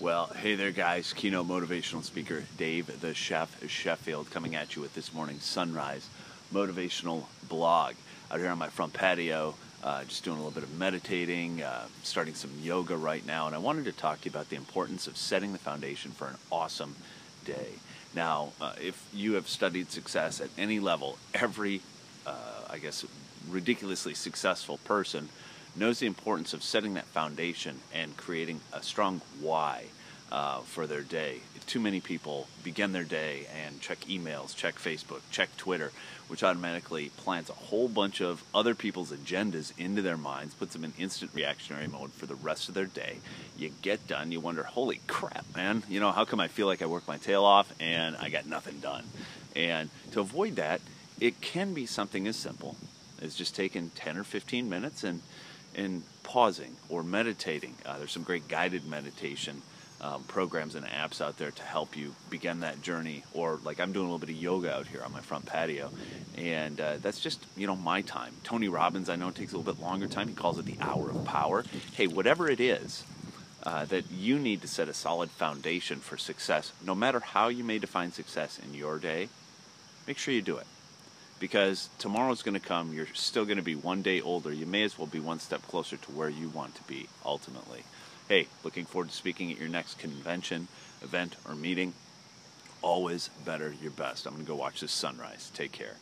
Well, hey there, guys. Keynote motivational speaker Dave the Shef Sheffield coming at you with this morning's sunrise motivational blog. Out here on my front patio, uh, just doing a little bit of meditating, uh, starting some yoga right now, and I wanted to talk to you about the importance of setting the foundation for an awesome day. Now, uh, if you have studied success at any level, every, uh, I guess, ridiculously successful person knows the importance of setting that foundation and creating a strong why uh, for their day. Too many people begin their day and check emails, check Facebook, check Twitter, which automatically plants a whole bunch of other people's agendas into their minds, puts them in instant reactionary mode for the rest of their day. You get done, you wonder, holy crap, man, you know, how come I feel like I work my tail off and I got nothing done? And to avoid that, it can be something as simple as just taking 10 or 15 minutes and in pausing or meditating. Uh, there's some great guided meditation um, programs and apps out there to help you begin that journey. Or like I'm doing a little bit of yoga out here on my front patio, and uh, that's just you know my time. Tony Robbins, I know takes a little bit longer time. He calls it the hour of power. Hey, whatever it is. Uh, that you need to set a solid foundation for success, no matter how you may define success in your day, make sure you do it because tomorrow's going to come. You're still going to be one day older. You may as well be one step closer to where you want to be ultimately. Hey, looking forward to speaking at your next convention, event, or meeting. Always better your best. I'm going to go watch this sunrise. Take care.